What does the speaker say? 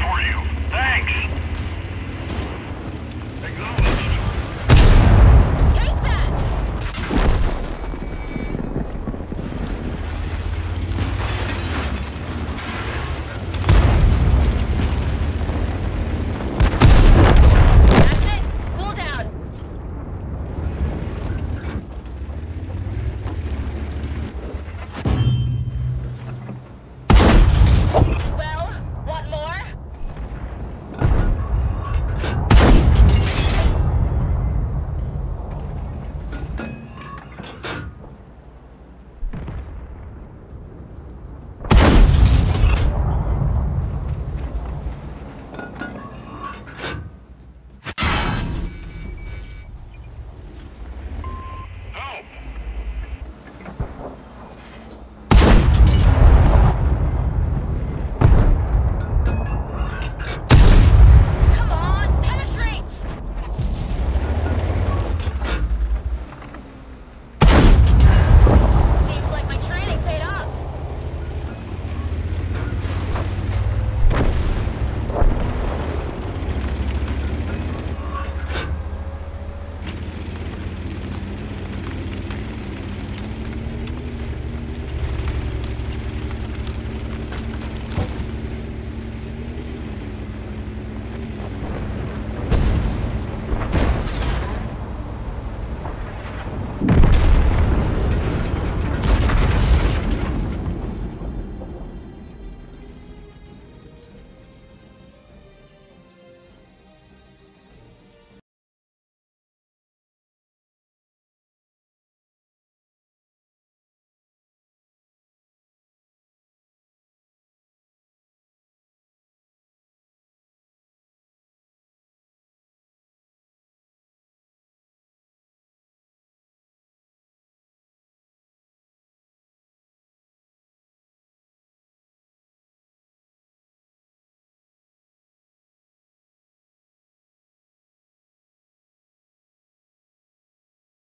for you. Thanks.